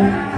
you.